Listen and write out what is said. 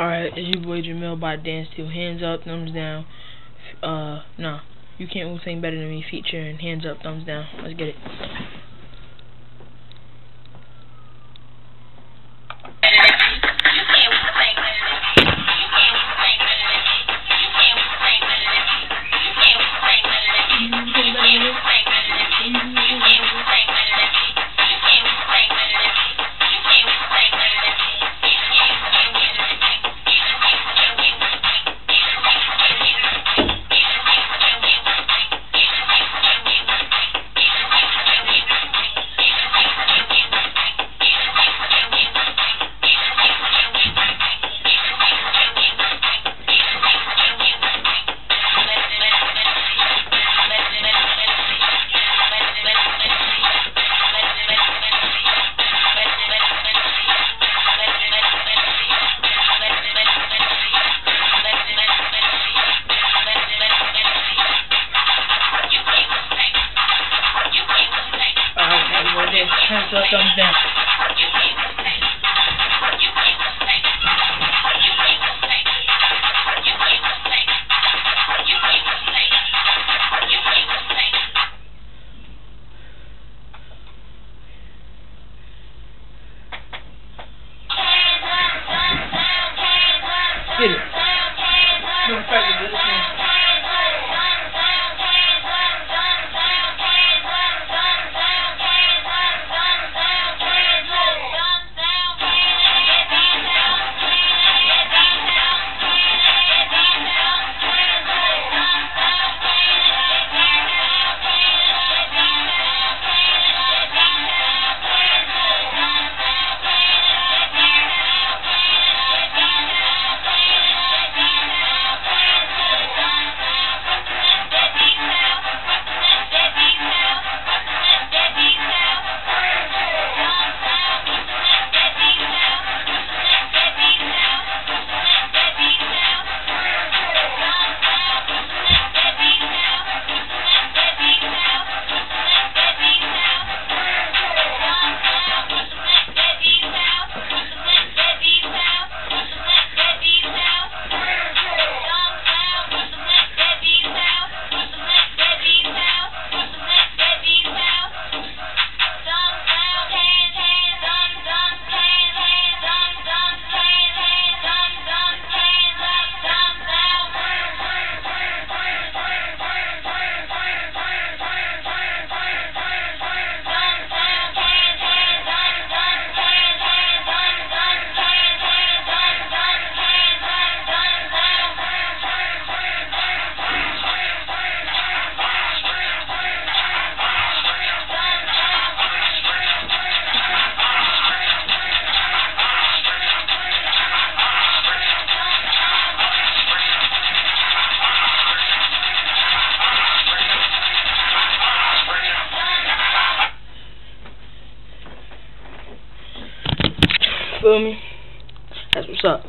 Alright, it's your boy Jamil by Dan Steel. Hands up, thumbs down. Uh, nah. You can't sing better than me featuring hands up, thumbs down. Let's get it. Hands up, thumbs down. Get it. Feel me? That's what's up.